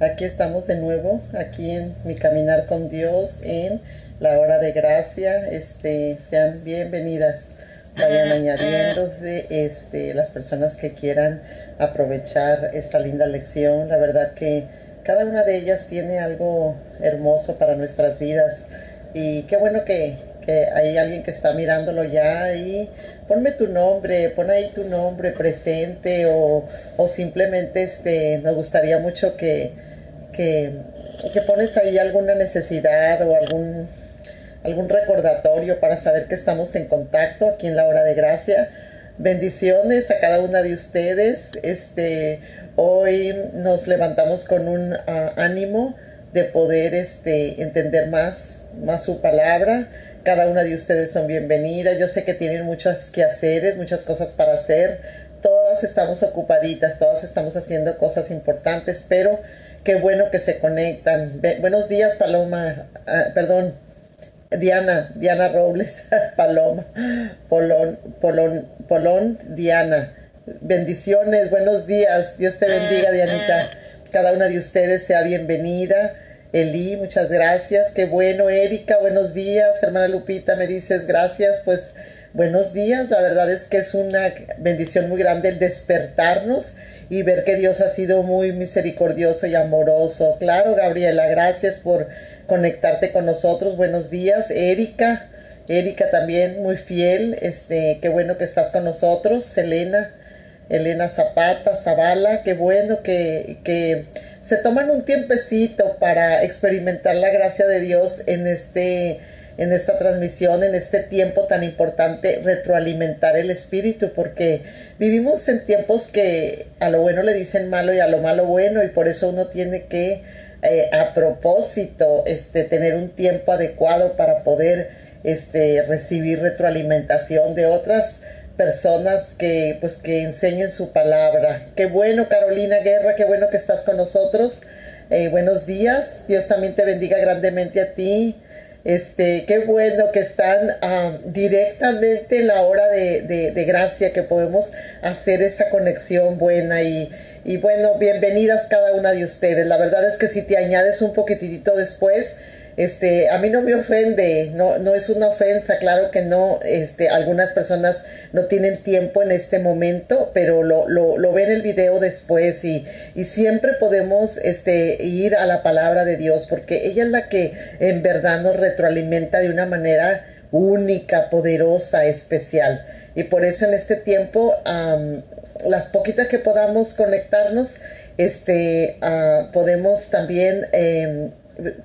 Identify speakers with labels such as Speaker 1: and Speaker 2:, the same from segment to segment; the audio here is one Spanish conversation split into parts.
Speaker 1: Aquí estamos de nuevo, aquí en mi caminar con Dios, en la hora de gracia. Este, sean bienvenidas. Vayan añadiéndose este, las personas que quieran aprovechar esta linda lección. La verdad que cada una de ellas tiene algo hermoso para nuestras vidas. Y qué bueno que, que hay alguien que está mirándolo ya y ponme tu nombre, pon ahí tu nombre presente o, o simplemente este, me gustaría mucho que, que, que pones ahí alguna necesidad o algún algún recordatorio para saber que estamos en contacto aquí en la hora de gracia. Bendiciones a cada una de ustedes. Este, hoy nos levantamos con un uh, ánimo de poder este, entender más, más su palabra. Cada una de ustedes son bienvenidas. Yo sé que tienen muchos quehaceres, muchas cosas para hacer. Todas estamos ocupaditas, todas estamos haciendo cosas importantes, pero qué bueno que se conectan. buenos días, Paloma. Uh, perdón, Diana, Diana Robles, Paloma, Polón, Polón, Polón, Diana. Bendiciones, buenos días. Dios te bendiga, Dianita. Cada una de ustedes sea bienvenida. Eli, muchas gracias. Qué bueno, Erika, buenos días. Hermana Lupita, me dices gracias. Pues buenos días. La verdad es que es una bendición muy grande el despertarnos y ver que Dios ha sido muy misericordioso y amoroso. Claro, Gabriela, gracias por conectarte con nosotros. Buenos días, Erika. Erika también muy fiel. Este, qué bueno que estás con nosotros. Selena, Elena Zapata, Zavala, qué bueno que, que se toman un tiempecito para experimentar la gracia de Dios en este en esta transmisión, en este tiempo tan importante, retroalimentar el espíritu, porque vivimos en tiempos que a lo bueno le dicen malo y a lo malo bueno, y por eso uno tiene que eh, a propósito este, tener un tiempo adecuado para poder este, recibir retroalimentación de otras personas que pues que enseñen su palabra. Qué bueno Carolina Guerra, qué bueno que estás con nosotros. Eh, buenos días, Dios también te bendiga grandemente a ti. Este, qué bueno que están uh, directamente en la hora de, de, de, gracia, que podemos hacer esa conexión buena y, y bueno, bienvenidas cada una de ustedes. La verdad es que si te añades un poquitito después, este, a mí no me ofende, no, no es una ofensa, claro que no, este, algunas personas no tienen tiempo en este momento, pero lo, lo, lo ven el video después y, y, siempre podemos este, ir a la palabra de Dios, porque ella es la que en verdad nos retroalimenta de una manera única, poderosa, especial. Y por eso en este tiempo, um, las poquitas que podamos conectarnos, este, uh, podemos también eh,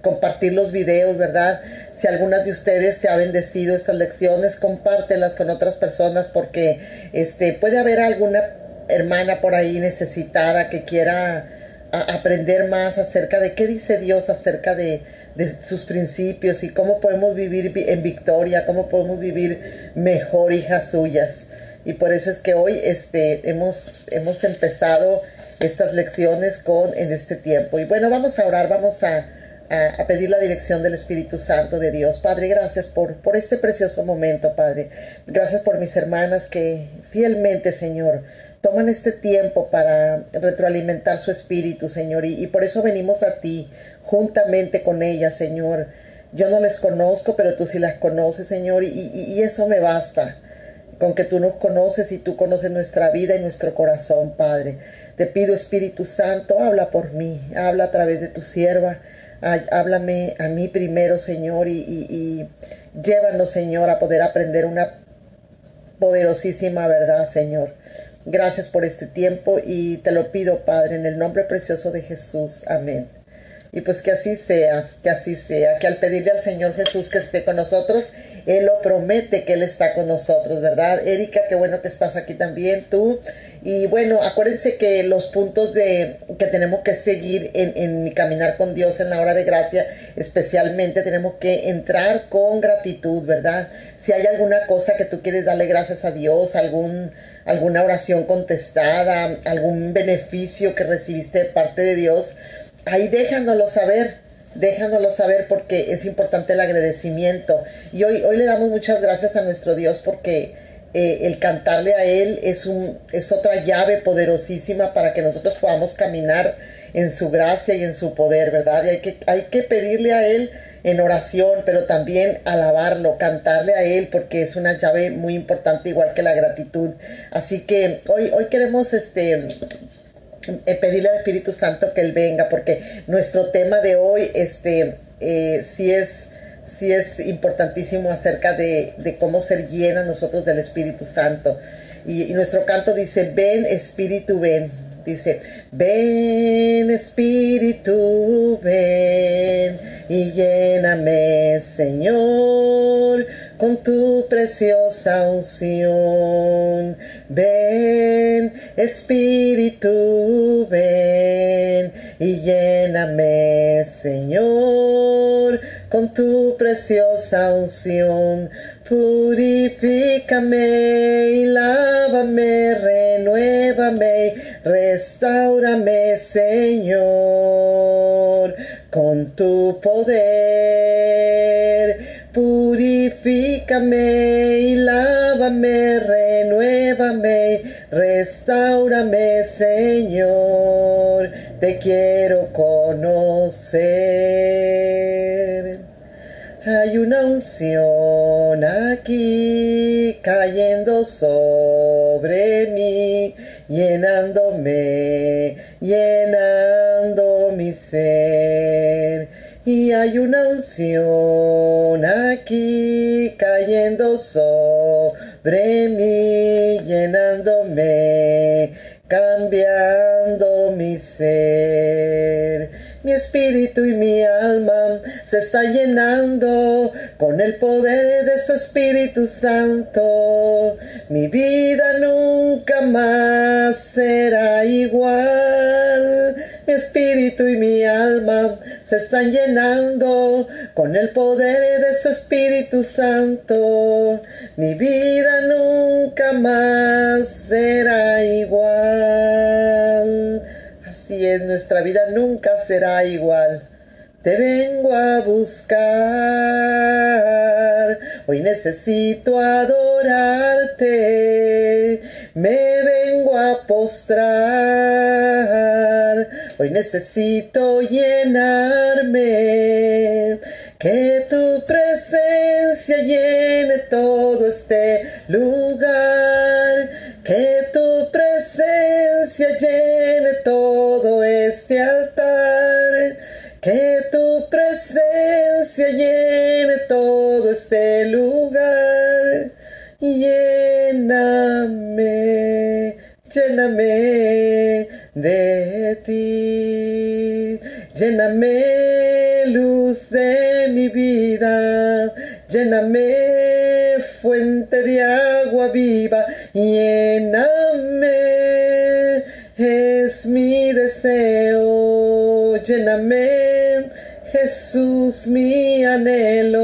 Speaker 1: compartir los videos, ¿verdad? Si algunas de ustedes te ha bendecido estas lecciones, compártelas con otras personas porque este puede haber alguna hermana por ahí necesitada que quiera aprender más acerca de qué dice Dios acerca de, de, sus principios y cómo podemos vivir en victoria, cómo podemos vivir mejor hijas suyas. Y por eso es que hoy este, hemos, hemos empezado estas lecciones con en este tiempo. Y bueno, vamos a orar, vamos a, a, pedir la dirección del Espíritu Santo de Dios. Padre, gracias por, por este precioso momento, Padre. Gracias por mis hermanas que fielmente, Señor, toman este tiempo para retroalimentar su espíritu, Señor, y, y, por eso venimos a ti juntamente con ellas, Señor. Yo no les conozco, pero tú sí las conoces, Señor, y, y, y eso me basta. Con que tú nos conoces y tú conoces nuestra vida y nuestro corazón, Padre. Te pido, Espíritu Santo, habla por mí, habla a través de tu sierva háblame a mí primero, Señor, y, y, llévanos, Señor, a poder aprender una poderosísima verdad, Señor. Gracias por este tiempo y te lo pido, Padre, en el nombre precioso de Jesús. Amén. Y pues que así sea, que así sea, que al pedirle al Señor Jesús que esté con nosotros, Él lo promete que Él está con nosotros, ¿verdad? Erika, qué bueno que estás aquí también, tú. Y bueno, acuérdense que los puntos de que tenemos que seguir en, en mi caminar con Dios en la hora de gracia, especialmente tenemos que entrar con gratitud, ¿verdad? Si hay alguna cosa que tú quieres darle gracias a Dios, algún alguna oración contestada, algún beneficio que recibiste de parte de Dios, ahí déjanoslo saber, déjanoslo saber porque es importante el agradecimiento. Y hoy, hoy le damos muchas gracias a nuestro Dios porque eh, el cantarle a Él es, un, es otra llave poderosísima para que nosotros podamos caminar en su gracia y en su poder, ¿verdad? Y hay que, hay que pedirle a Él en oración, pero también alabarlo, cantarle a Él, porque es una llave muy importante, igual que la gratitud. Así que hoy, hoy queremos este, eh, pedirle al Espíritu Santo que Él venga, porque nuestro tema de hoy este, eh, sí es sí es importantísimo acerca de, cómo ser llena nosotros del Espíritu Santo. Y, y, nuestro canto dice, ven Espíritu, ven. Dice, ven Espíritu, ven y lléname, Señor, con tu preciosa unción. Ven Espíritu, ven y lléname, Señor, con tu preciosa unción. Purifícame y lávame, renuévame, restaurame, Señor, con tu poder. Purifícame y lávame, renuévame, restaurame, Señor, te quiero conocer. Hay una unción aquí cayendo sobre mí, llenándome, llenando mi ser. Y hay una unción aquí cayendo sobre mí, llenándome, cambiando mi ser mi espíritu y mi alma se está llenando con el poder de su Espíritu Santo. Mi vida nunca más será igual. Mi espíritu y mi alma se están llenando con el poder de su Espíritu Santo. Mi vida nunca más será igual. Así es, nuestra vida nunca será igual. Te vengo a buscar, hoy necesito adorarte, me vengo a postrar, hoy necesito llenarme, que tu presencia llene todo este lugar, que tu presencia llene todo este altar, que tu presencia llene todo este lugar, lléname, lléname de ti, lléname luz de mi vida, lléname fuente de agua viva, lléname, es mi deseo, lléname, Jesús mi anhelo.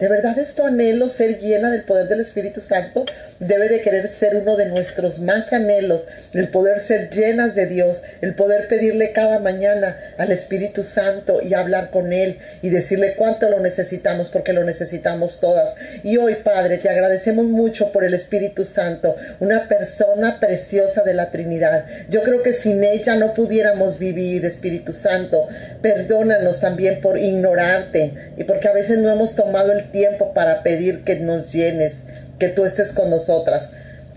Speaker 1: ¿De verdad es tu anhelo ser llena del poder del Espíritu Santo? Debe de querer ser uno de nuestros más anhelos, el poder ser llenas de Dios, el poder pedirle cada mañana al Espíritu Santo y hablar con Él y decirle cuánto lo necesitamos, porque lo necesitamos todas. Y hoy, Padre, te agradecemos mucho por el Espíritu Santo, una persona preciosa de la Trinidad. Yo creo que sin ella no pudiéramos vivir, Espíritu Santo. Perdónanos también por ignorarte y porque a veces no hemos tomado el tiempo para pedir que nos llenes, que tú estés con nosotras.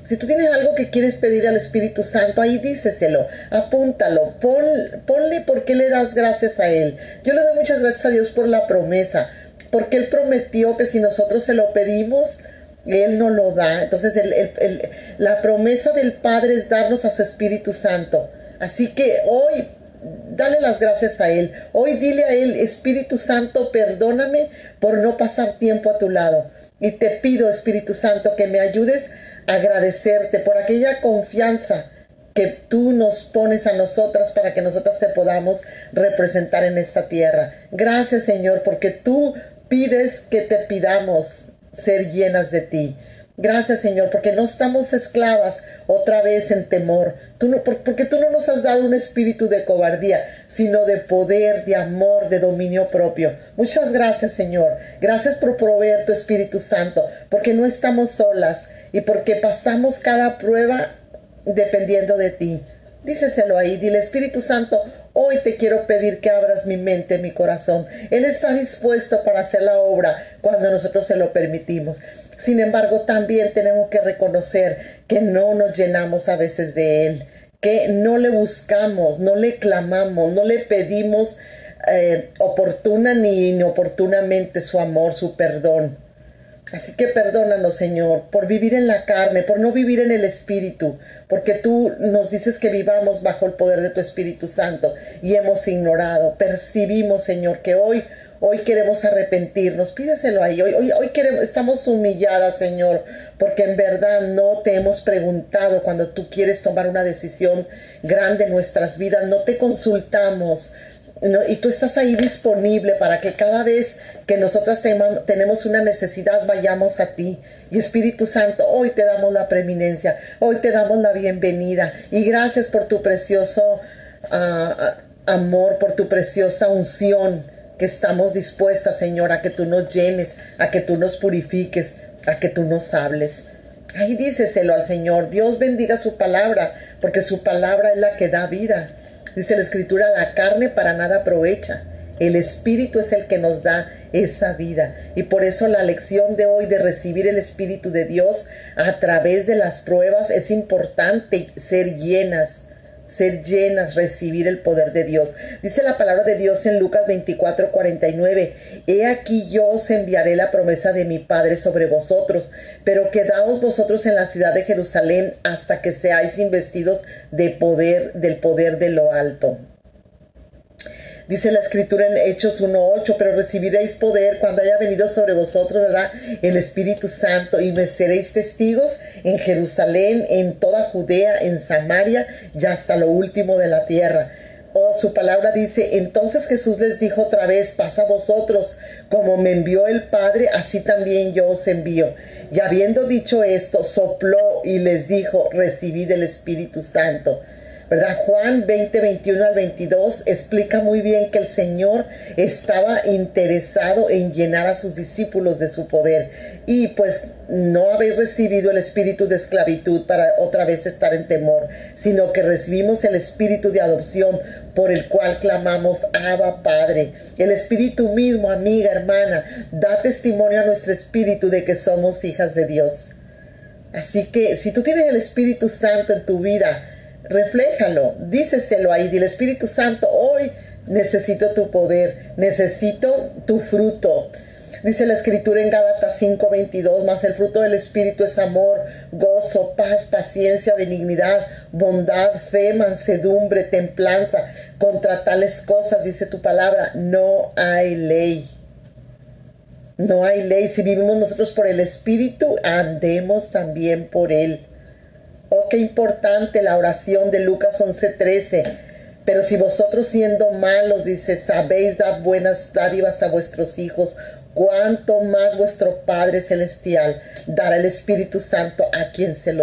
Speaker 1: Si tú tienes algo que quieres pedir al Espíritu Santo, ahí díceselo, apúntalo, pon, ponle por qué le das gracias a Él. Yo le doy muchas gracias a Dios por la promesa, porque Él prometió que si nosotros se lo pedimos, Él no lo da. Entonces la promesa del Padre es darnos a su Espíritu Santo. Así que hoy dale las gracias a Él. Hoy dile a Él, Espíritu Santo, perdóname por no pasar tiempo a tu lado. Y te pido, Espíritu Santo, que me ayudes a agradecerte por aquella confianza que tú nos pones a nosotras para que nosotras te podamos representar en esta tierra. Gracias, Señor, porque tú pides que te pidamos ser llenas de ti. Gracias Señor, porque no estamos esclavas otra vez en temor. Tú no, porque tú no nos has dado un espíritu de cobardía, sino de poder, de amor, de dominio propio. Muchas gracias Señor. Gracias por proveer tu Espíritu Santo, porque no estamos solas y porque pasamos cada prueba dependiendo de ti. Díceselo ahí, dile Espíritu Santo, hoy te quiero pedir que abras mi mente, mi corazón. Él está dispuesto para hacer la obra cuando nosotros se lo permitimos. Sin embargo, también tenemos que reconocer que no nos llenamos a veces de Él, que no le buscamos, no le clamamos, no le pedimos eh, oportuna ni inoportunamente su amor, su perdón. Así que perdónanos, Señor, por vivir en la carne, por no vivir en el Espíritu, porque tú nos dices que vivamos bajo el poder de tu Espíritu Santo y hemos ignorado. Percibimos, Señor, que hoy Hoy queremos arrepentirnos, pídeselo ahí. Hoy, hoy, hoy queremos, estamos humilladas, Señor, porque en verdad no te hemos preguntado cuando tú quieres tomar una decisión grande en nuestras vidas. No te consultamos. y tú estás ahí disponible para que cada vez que nosotras tenemos una necesidad vayamos a ti. Y Espíritu Santo, hoy te damos la preeminencia, hoy te damos la bienvenida. Y gracias por tu precioso ah, ah, amor, por tu preciosa unción que estamos dispuestas, Señor, a que tú nos llenes, a que tú nos purifiques, a que tú nos hables. Ahí díceselo al Señor. Dios bendiga su palabra, porque su palabra es la que da vida. Dice la Escritura, la carne para nada aprovecha. El Espíritu es el que nos da esa vida. Y por eso la lección de hoy de recibir el Espíritu de Dios a través de las pruebas es importante ser llenas ser llenas, recibir el poder de Dios. Dice la palabra de Dios en Lucas 24, 49. He aquí yo os enviaré la promesa de mi Padre sobre vosotros, pero quedaos vosotros en la ciudad de Jerusalén hasta que seáis investidos de poder, del poder de lo alto. Dice la escritura en Hechos 1.8, pero recibiréis poder cuando haya venido sobre vosotros, ¿verdad? El Espíritu Santo y me seréis testigos en Jerusalén, en toda Judea, en Samaria y hasta lo último de la tierra. Oh, su palabra dice, entonces Jesús les dijo otra vez, pasa vosotros, como me envió el Padre, así también yo os envío. Y habiendo dicho esto, sopló y les dijo, recibid el Espíritu Santo. Juan 20, 21 al 22 explica muy bien que el Señor estaba interesado en llenar a sus discípulos de su poder y pues no habéis recibido el espíritu de esclavitud para otra vez estar en temor, sino que recibimos el espíritu de adopción por el cual clamamos Abba Padre. El espíritu mismo, amiga, hermana, da testimonio a nuestro espíritu de que somos hijas de Dios. Así que si tú tienes el Espíritu Santo en tu vida, refléjalo, díceselo ahí, dile Espíritu Santo, hoy necesito tu poder, necesito tu fruto. Dice la escritura en Gálatas 5:22, más el fruto del Espíritu es amor, gozo, paz, paciencia, benignidad, bondad, fe, mansedumbre, templanza. Contra tales cosas, dice tu palabra, no hay ley. No hay ley. Si vivimos nosotros por el Espíritu, andemos también por Él. Oh, qué importante la oración de Lucas 11:13. Pero si vosotros siendo malos, dice, sabéis dar buenas dádivas a vuestros hijos, cuánto más vuestro Padre Celestial dará el Espíritu Santo a quien se,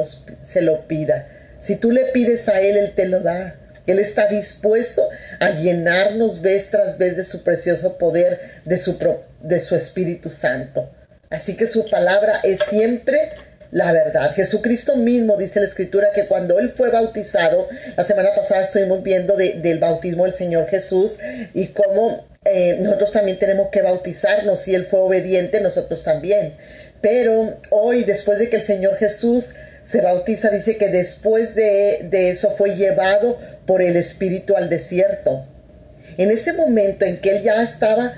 Speaker 1: se lo pida. Si tú le pides a Él, Él te lo da. Él está dispuesto a llenarnos vez tras vez de su precioso poder, de su, de su Espíritu Santo. Así que su palabra es siempre la verdad. Jesucristo mismo dice la escritura que cuando él fue bautizado, la semana pasada estuvimos viendo del bautismo del Señor Jesús y cómo eh, nosotros también tenemos que bautizarnos. Si él fue obediente, nosotros también. Pero hoy, después de que el Señor Jesús se bautiza, dice que después de, de eso fue llevado por el Espíritu al desierto. En ese momento en que él ya estaba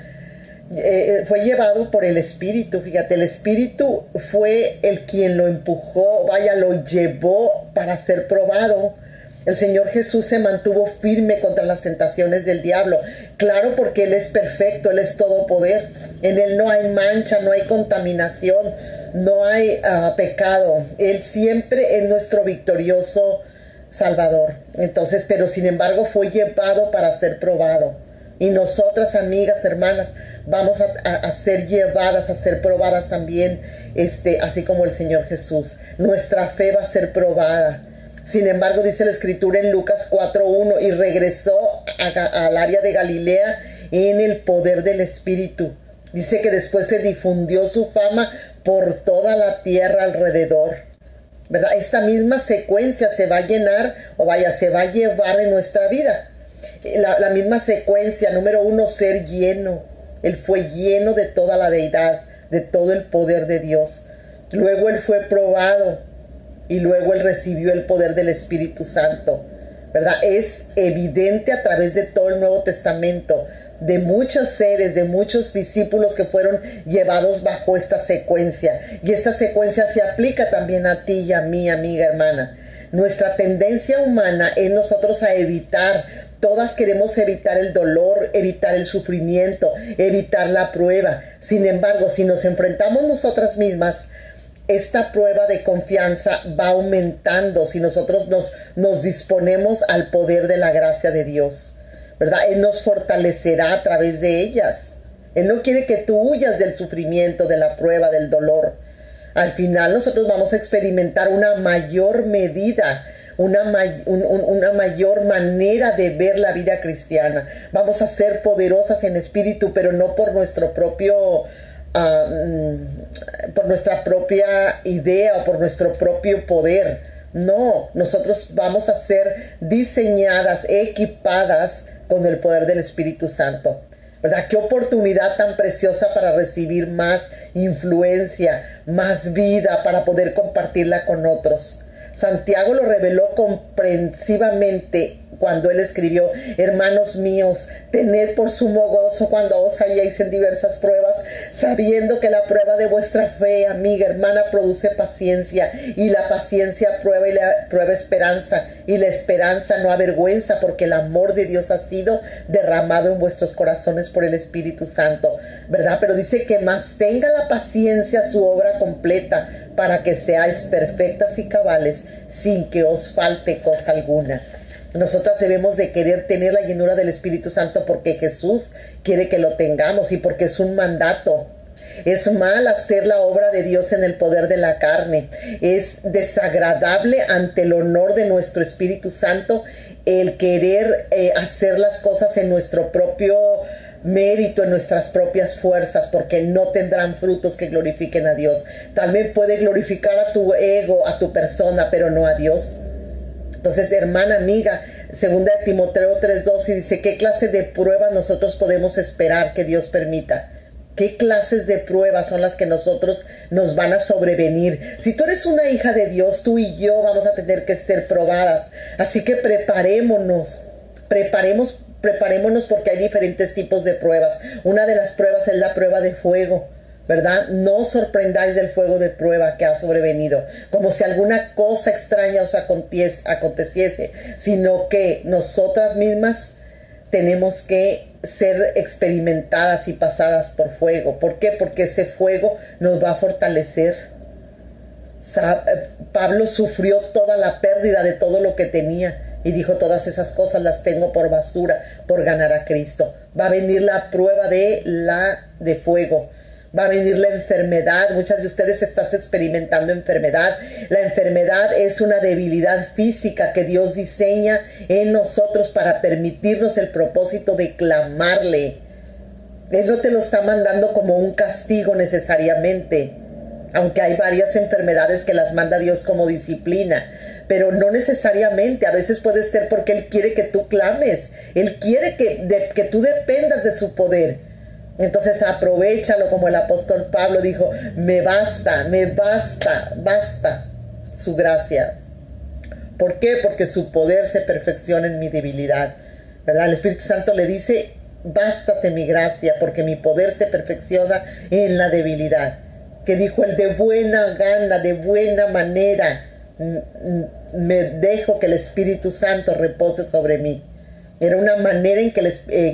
Speaker 1: eh, fue llevado por el Espíritu, fíjate, el Espíritu fue el quien lo empujó, vaya, lo llevó para ser probado. El Señor Jesús se mantuvo firme contra las tentaciones del diablo. Claro, porque Él es perfecto, Él es todo poder. En Él no hay mancha, no hay contaminación, no hay ah, pecado. Él siempre es nuestro victorioso Salvador. Entonces, pero sin embargo fue llevado para ser probado. Y nosotras, amigas, hermanas, vamos a, ser llevadas, a ser probadas también, este, así como el Señor Jesús. Nuestra fe va a ser probada. Sin embargo, dice la escritura en Lucas 4.1, y regresó al área de Galilea en el poder del Espíritu. Dice que después se difundió su fama por toda la tierra alrededor. ¿Verdad? Esta misma secuencia se va a llenar, o vaya, se va a llevar en nuestra vida la, misma secuencia, número uno, ser lleno. Él fue lleno de toda la deidad, de todo el poder de Dios. Luego Él fue probado y luego Él recibió el poder del Espíritu Santo. ¿Verdad? Es evidente a través de todo el Nuevo Testamento, de muchos seres, de muchos discípulos que fueron llevados bajo esta secuencia. Y esta secuencia se aplica también a ti y a mí, amiga hermana. Nuestra tendencia humana es nosotros a evitar Todas queremos evitar el dolor, evitar el sufrimiento, evitar la prueba. Sin embargo, si nos enfrentamos nosotras mismas, esta prueba de confianza va aumentando si nosotros nos, nos disponemos al poder de la gracia de Dios. ¿Verdad? Él nos fortalecerá a través de ellas. Él no quiere que tú huyas del sufrimiento, de la prueba, del dolor. Al final nosotros vamos a experimentar una mayor medida una, una mayor manera de ver la vida cristiana. Vamos a ser poderosas en espíritu, pero no por nuestro propio... Ah, mm, por nuestra propia idea o por nuestro propio poder. No, nosotros vamos a ser diseñadas, equipadas con el poder del Espíritu Santo. ¿Verdad? Qué oportunidad tan preciosa para recibir más influencia, más vida, para poder compartirla con otros. Santiago lo reveló comprensivamente cuando él escribió, hermanos míos, tened por sumo gozo cuando os halléis en diversas pruebas, sabiendo que la prueba de vuestra fe, amiga, hermana, produce paciencia, y la paciencia prueba y la prueba esperanza, y la esperanza no avergüenza, porque el amor de Dios ha sido derramado en vuestros corazones por el Espíritu Santo, ¿verdad? Pero dice que más tenga la paciencia su obra completa, para que seáis perfectas y cabales, sin que os falte cosa alguna. Nosotras debemos de querer tener la llenura del Espíritu Santo porque Jesús quiere que lo tengamos y porque es un mandato. Es mal hacer la obra de Dios en el poder de la carne. Es desagradable ante el honor de nuestro Espíritu Santo el querer eh, hacer las cosas en nuestro propio mérito, en nuestras propias fuerzas, porque no tendrán frutos que glorifiquen a Dios. También puede glorificar a tu ego, a tu persona, pero no a Dios. Entonces, hermana, amiga, segunda de Timoteo 3.12 dice, ¿qué clase de pruebas nosotros podemos esperar que Dios permita? ¿Qué clases de pruebas son las que nosotros nos van a sobrevenir? Si tú eres una hija de Dios, tú y yo vamos a tener que ser probadas. Así que preparémonos, preparemos, preparémonos porque hay diferentes tipos de pruebas. Una de las pruebas es la prueba de fuego. ¿verdad? No sorprendáis del fuego de prueba que ha sobrevenido, como si alguna cosa extraña os aconteciese, sino que nosotras mismas tenemos que ser experimentadas y pasadas por fuego. ¿Por qué? Porque ese fuego nos va a fortalecer. Eh, Pablo sufrió toda la pérdida de todo lo que tenía y dijo todas esas cosas las tengo por basura por ganar a Cristo. Va a venir la prueba de la de fuego va a venir la enfermedad. Muchas de ustedes están experimentando enfermedad. La enfermedad es una debilidad física que Dios diseña en nosotros para permitirnos el propósito de clamarle. Él no te lo está mandando como un castigo necesariamente, aunque hay varias enfermedades que las manda Dios como disciplina, pero no necesariamente, a veces puede ser porque Él quiere que tú clames, Él quiere que, que tú dependas de su poder. Entonces aprovechalo como el apóstol Pablo dijo, me basta, me basta, basta su gracia. ¿Por qué? Porque su poder se perfecciona en mi debilidad. ¿Verdad? El Espíritu Santo le dice, bástate mi gracia, porque mi poder se perfecciona en la debilidad. Que dijo él, de buena gana, de buena manera, me dejo que el Espíritu Santo repose sobre mí. Era una manera en que,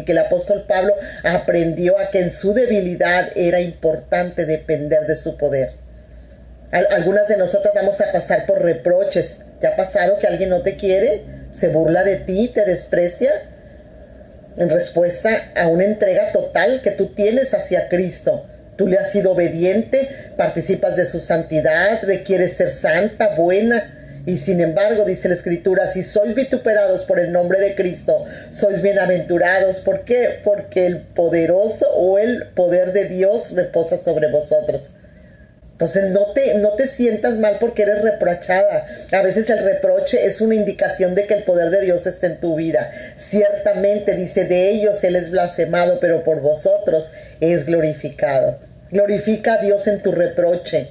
Speaker 1: el, apóstol Pablo aprendió a que en su debilidad era importante depender de su poder. algunas de nosotros vamos a pasar por reproches. ¿Te ha pasado que alguien no te quiere? ¿Se burla de ti? ¿Te desprecia? en respuesta a una entrega total que tú tienes hacia Cristo. Tú le has sido obediente, participas de su santidad, requieres ser santa, buena. Y sin embargo, dice la Escritura, si sois vituperados por el nombre de Cristo, sois bienaventurados. ¿Por qué? Porque el poderoso o el poder de Dios reposa sobre vosotros. Entonces no te, no te sientas mal porque eres reprochada. A veces el reproche es una indicación de que el poder de Dios está en tu vida. Ciertamente dice, de ellos Él es blasfemado, pero por vosotros es glorificado. Glorifica a Dios en tu reproche.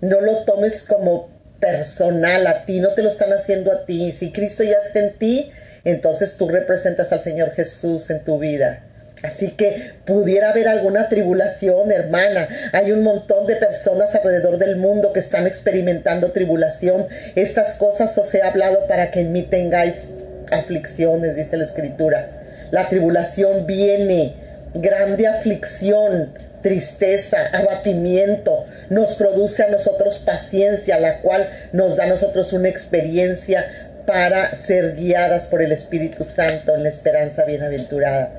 Speaker 1: No lo tomes como personal a ti, no te lo están haciendo a ti. Si Cristo ya está en ti, entonces tú representas al Señor Jesús en tu vida. Así que pudiera haber alguna tribulación, hermana. Hay un montón de personas alrededor del mundo que están experimentando tribulación. Estas cosas os he hablado para que en mí tengáis aflicciones, dice la escritura. La tribulación viene, grande aflicción, tristeza, abatimiento, nos produce a nosotros paciencia, la cual nos da a nosotros una experiencia para ser guiadas por el Espíritu Santo en la esperanza bienaventurada.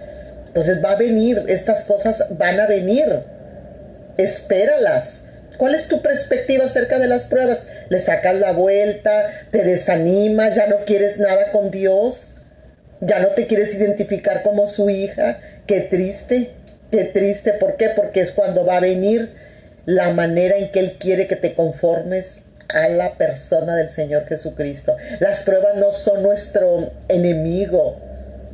Speaker 1: Entonces va a venir, estas cosas van a venir. Espéralas. ¿Cuál es tu perspectiva acerca de las pruebas? ¿Le sacas la vuelta? ¿Te desanimas? ¿Ya no quieres nada con Dios? ¿Ya no te quieres identificar como su hija? Qué triste, qué triste. ¿Por qué? Porque es cuando va a venir la manera en que Él quiere que te conformes a la persona del Señor Jesucristo. Las pruebas no son nuestro enemigo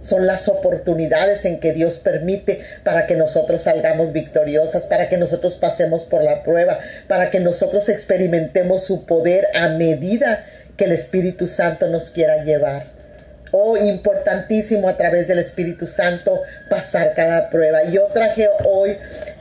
Speaker 1: son las oportunidades en que Dios permite para que nosotros salgamos victoriosas, para que nosotros pasemos por la prueba, para que nosotros experimentemos su poder a medida que el Espíritu Santo nos quiera llevar. Oh, importantísimo a través del Espíritu Santo pasar cada prueba. Yo traje hoy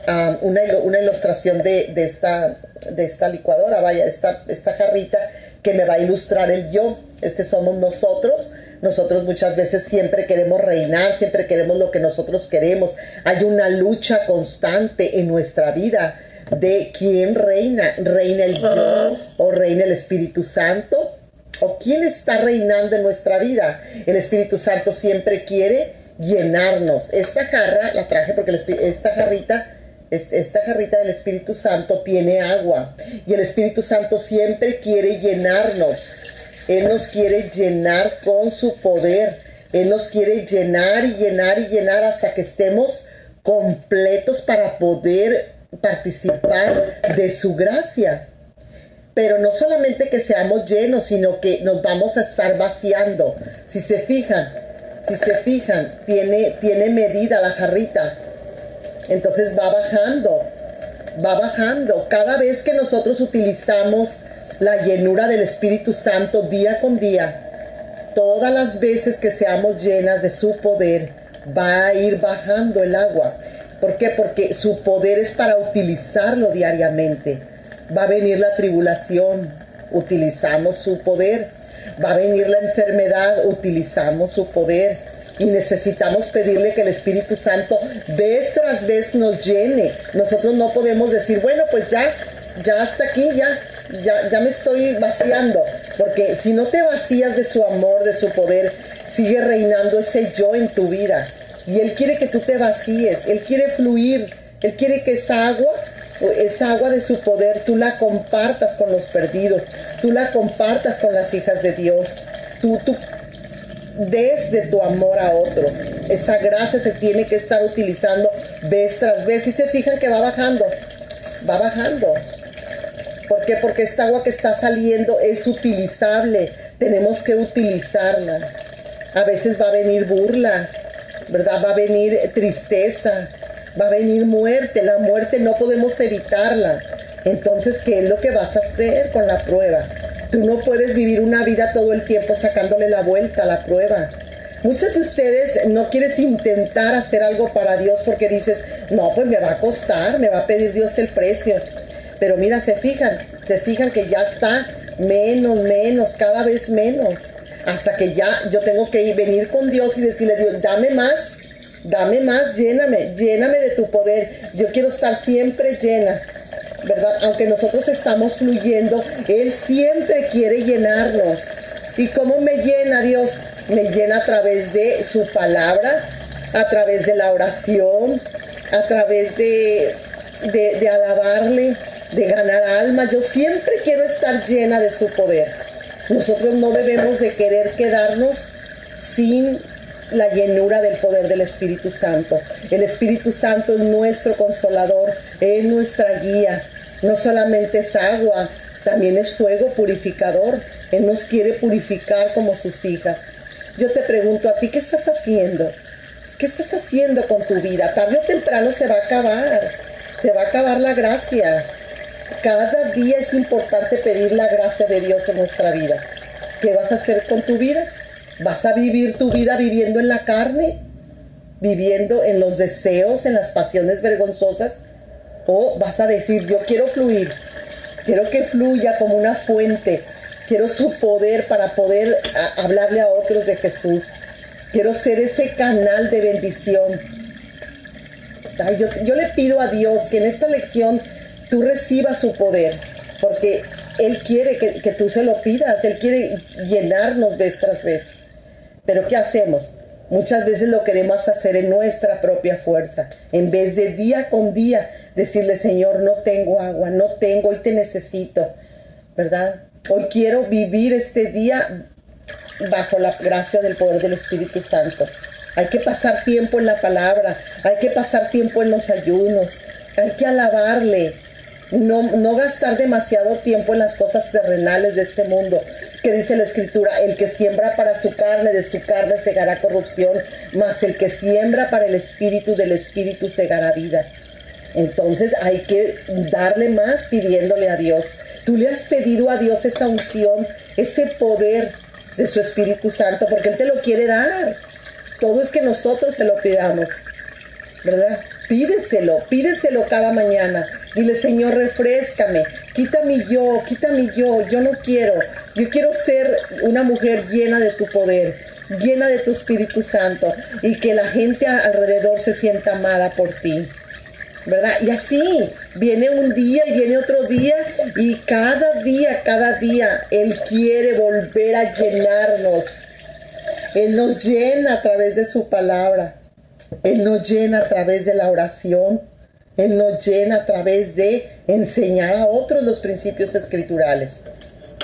Speaker 1: um, una, una, ilustración de, de, esta, de esta licuadora, vaya, esta, esta jarrita que me va a ilustrar el yo. Este somos nosotros nosotros muchas veces siempre queremos reinar, siempre queremos lo que nosotros queremos. Hay una lucha constante en nuestra vida de quién reina. ¿Reina el yo o reina el Espíritu Santo? ¿O quién está reinando en nuestra vida? El Espíritu Santo siempre quiere llenarnos. Esta jarra la traje porque esta jarrita esta jarrita del Espíritu Santo tiene agua y el Espíritu Santo siempre quiere llenarnos. Él nos quiere llenar con su poder. Él nos quiere llenar y llenar y llenar hasta que estemos completos para poder participar de su gracia. Pero no solamente que seamos llenos, sino que nos vamos a estar vaciando. Si se fijan, si se fijan, tiene, tiene medida la jarrita. Entonces va bajando, va bajando. Cada vez que nosotros utilizamos la llenura del Espíritu Santo día con día, todas las veces que seamos llenas de su poder, va a ir bajando el agua. ¿Por qué? Porque su poder es para utilizarlo diariamente. Va a venir la tribulación, utilizamos su poder. Va a venir la enfermedad, utilizamos su poder. Y necesitamos pedirle que el Espíritu Santo vez tras vez nos llene. Nosotros no podemos decir, bueno, pues ya, ya hasta aquí, ya, ya, ya me estoy vaciando, porque si no te vacías de su amor, de su poder, sigue reinando ese yo en tu vida. Y Él quiere que tú te vacíes, Él quiere fluir, Él quiere que esa agua, esa agua de su poder, tú la compartas con los perdidos, tú la compartas con las hijas de Dios, tú, tú des de tu amor a otro. Esa gracia se tiene que estar utilizando vez tras vez. Y se fijan que va bajando, va bajando. ¿Por qué? Porque esta agua que está saliendo es utilizable. Tenemos que utilizarla. A veces va a venir burla, ¿verdad? Va a venir tristeza, va a venir muerte. La muerte no podemos evitarla. Entonces, ¿qué es lo que vas a hacer con la prueba? Tú no puedes vivir una vida todo el tiempo sacándole la vuelta a la prueba. Muchos de ustedes no quieres intentar hacer algo para Dios porque dices, no, pues me va a costar, me va a pedir Dios el precio. Pero mira, se fijan, se fijan que ya está menos, menos, cada vez menos. Hasta que ya yo tengo que ir, venir con Dios y decirle, Dios, dame más, dame más, lléname, lléname de tu poder. Yo quiero estar siempre llena, ¿verdad? Aunque nosotros estamos fluyendo, Él siempre quiere llenarnos. ¿Y cómo me llena Dios? Me llena a través de su palabra, a través de la oración, a través de, de, alabarle, de ganar almas. Yo siempre quiero estar llena de su poder. Nosotros no debemos de querer quedarnos sin la llenura del poder del Espíritu Santo. El Espíritu Santo es nuestro consolador, es nuestra guía. No solamente es agua, también es fuego purificador. Él nos quiere purificar como sus hijas. Yo te pregunto a ti, ¿qué estás haciendo? ¿Qué estás haciendo con tu vida? Tarde o temprano se va a acabar. Se va a acabar la gracia. Cada día es importante pedir la gracia de Dios en nuestra vida. ¿Qué vas a hacer con tu vida? ¿Vas a vivir tu vida viviendo en la carne? ¿Viviendo en los deseos, en las pasiones vergonzosas? ¿O vas a decir, yo quiero fluir? Quiero que fluya como una fuente. Quiero su poder para poder hablarle a otros de Jesús. Quiero ser ese canal de bendición. yo, le pido a Dios que en esta lección tú recibas su poder, porque Él quiere que, que tú se lo pidas, Él quiere llenarnos vez tras vez. Pero ¿qué hacemos? Muchas veces lo queremos hacer en nuestra propia fuerza, en vez de día con día decirle, Señor, no tengo agua, no tengo, hoy te necesito, ¿verdad? Hoy quiero vivir este día bajo la gracia del poder del Espíritu Santo. Hay que pasar tiempo en la palabra, hay que pasar tiempo en los ayunos, hay que alabarle, no, no gastar demasiado tiempo en las cosas terrenales de este mundo, que dice la escritura, el que siembra para su carne, de su carne segará corrupción, mas el que siembra para el espíritu, del espíritu segará vida. Entonces hay que darle más pidiéndole a Dios. Tú le has pedido a Dios esa unción, ese poder de su Espíritu Santo, porque Él te lo quiere dar. Todo es que nosotros se lo pidamos, ¿verdad? Pídeselo, pídeselo cada mañana. Dile, Señor, refrescame, quita mi yo, quita mi yo, yo no quiero. Yo quiero ser una mujer llena de tu poder, llena de tu Espíritu Santo y que la gente alrededor se sienta amada por ti. ¿verdad? Y así viene un día y viene otro día y cada día, cada día Él quiere volver a llenarnos. Él nos llena a través de su palabra. Él nos llena a través de la oración. Él nos llena a través de enseñar a otros los principios escriturales.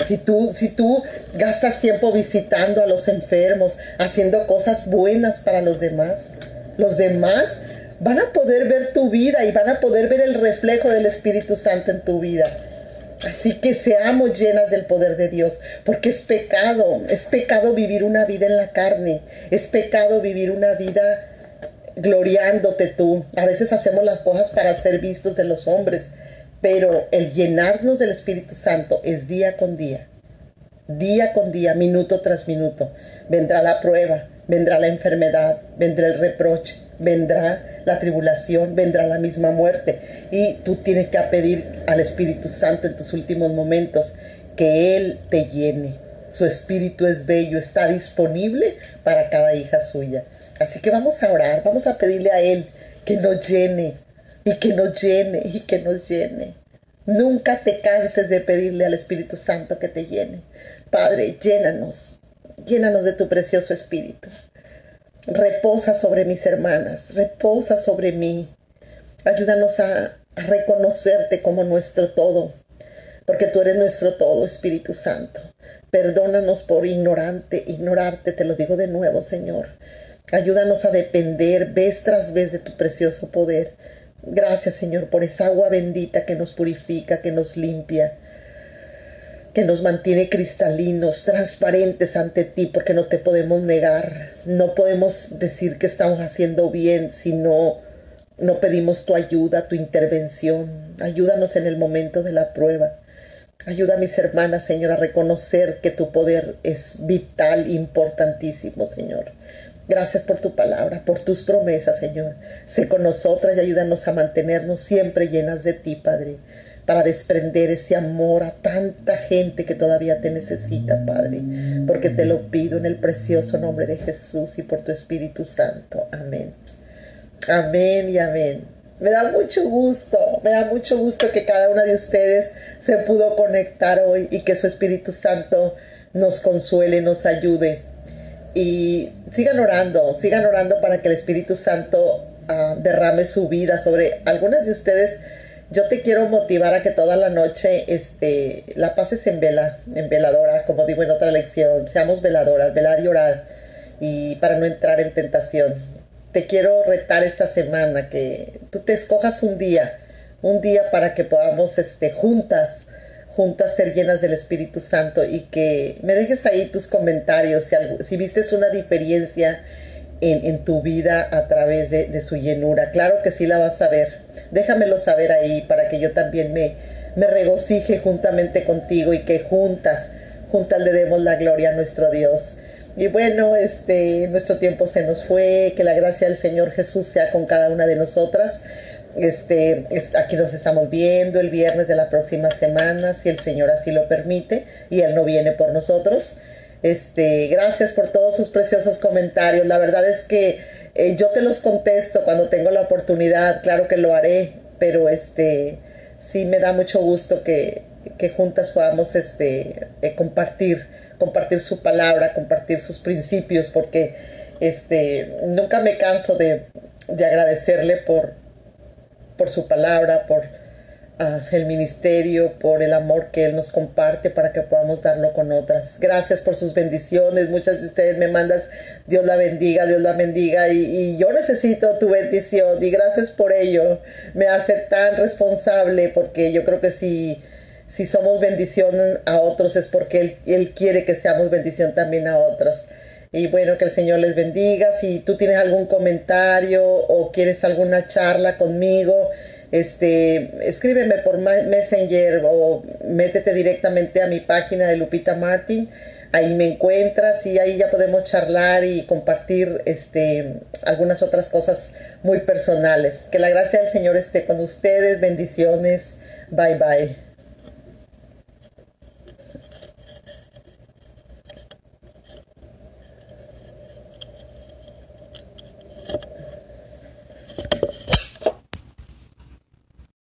Speaker 1: Si tú, si tú gastas tiempo visitando a los enfermos, haciendo cosas buenas para los demás, los demás van a poder ver tu vida y van a poder ver el reflejo del Espíritu Santo en tu vida. Así que seamos llenas del poder de Dios, porque es pecado, es pecado vivir una vida en la carne, es pecado vivir una vida gloriándote tú. A veces hacemos las cosas para ser vistos de los hombres, pero el llenarnos del Espíritu Santo es día con día, día con día, minuto tras minuto. Vendrá la prueba, vendrá la enfermedad, vendrá el reproche, vendrá la tribulación, vendrá la misma muerte. Y tú tienes que pedir al Espíritu Santo en tus últimos momentos que Él te llene. Su Espíritu es bello, está disponible para cada hija suya. Así que vamos a orar, vamos a pedirle a Él que nos llene y que nos llene y que nos llene. Nunca te canses de pedirle al Espíritu Santo que te llene. Padre, llénanos, llénanos de tu precioso Espíritu. Reposa sobre mis hermanas, reposa sobre mí. Ayúdanos a, reconocerte como nuestro todo, porque tú eres nuestro todo, Espíritu Santo. Perdónanos por ignorante, ignorarte, te lo digo de nuevo, Señor. Ayúdanos a depender vez tras vez de tu precioso poder. Gracias, Señor, por esa agua bendita que nos purifica, que nos limpia, que nos mantiene cristalinos, transparentes ante ti, porque no te podemos negar. No podemos decir que estamos haciendo bien si no, no pedimos tu ayuda, tu intervención. Ayúdanos en el momento de la prueba. Ayuda a mis hermanas, Señor, a reconocer que tu poder es vital, importantísimo, Señor. Gracias por tu palabra, por tus promesas, Señor. Sé con nosotras y ayúdanos a mantenernos siempre llenas de ti, Padre para desprender ese amor a tanta gente que todavía te necesita, Padre, porque te lo pido en el precioso nombre de Jesús y por tu Espíritu Santo. Amén. Amén y amén. Me da mucho gusto, me da mucho gusto que cada una de ustedes se pudo conectar hoy y que su Espíritu Santo nos consuele, nos ayude. Y sigan orando, sigan orando para que el Espíritu Santo ah, derrame su vida sobre algunas de ustedes. Yo te quiero motivar a que toda la noche este, la pases en vela, en veladora, como digo en otra lección, seamos veladoras, velad y orad, y para no entrar en tentación. Te quiero retar esta semana que tú te escojas un día, un día para que podamos este, juntas juntas ser llenas del Espíritu Santo y que me dejes ahí tus comentarios si, si vistes una diferencia en, tu vida a través de, su llenura. Claro que sí la vas a ver. Déjamelo saber ahí para que yo también me, me regocije juntamente contigo y que juntas, juntas le demos la gloria a nuestro Dios. Y bueno, este, nuestro tiempo se nos fue, que la gracia del Señor Jesús sea con cada una de nosotras. Este, aquí nos estamos viendo el viernes de la próxima semana, si el Señor así lo permite y Él no viene por nosotros. Este, gracias por todos sus preciosos comentarios. La verdad es que eh, yo te los contesto cuando tengo la oportunidad, claro que lo haré, pero este, sí me da mucho gusto que, que juntas podamos este, eh, compartir, compartir su palabra, compartir sus principios, porque este, nunca me canso de, de agradecerle por, por su palabra, por ah, el ministerio, por el amor que Él nos comparte para que podamos darlo con otras. Gracias por sus bendiciones. Muchas de ustedes me mandas, Dios la bendiga, Dios la bendiga. Y, y yo necesito tu bendición y gracias por ello. Me hace tan responsable porque yo creo que si si somos bendición a otros es porque él, él, quiere que seamos bendición también a otras. Y bueno, que el Señor les bendiga. Si tú tienes algún comentario o quieres alguna charla conmigo, este, escríbeme por Messenger o métete directamente a mi página de Lupita Martin. Ahí me encuentras y ahí ya podemos charlar y compartir este, algunas otras cosas muy personales. Que la gracia del Señor esté con ustedes. Bendiciones. Bye bye.